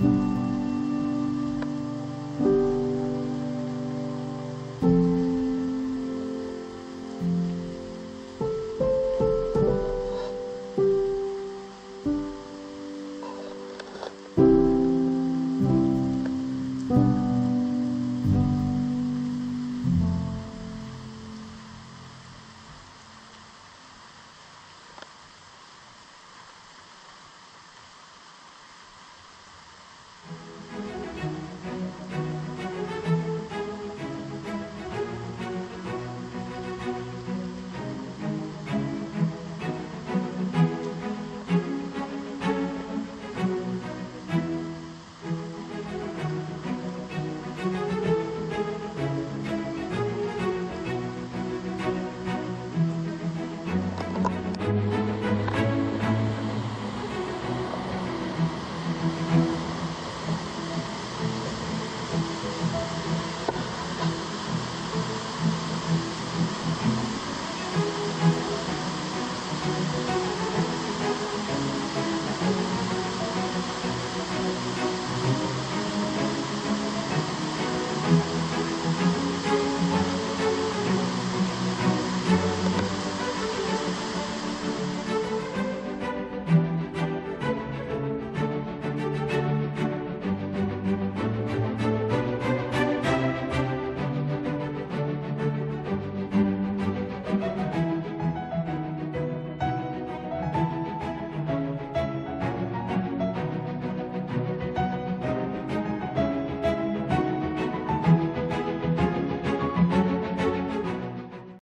you.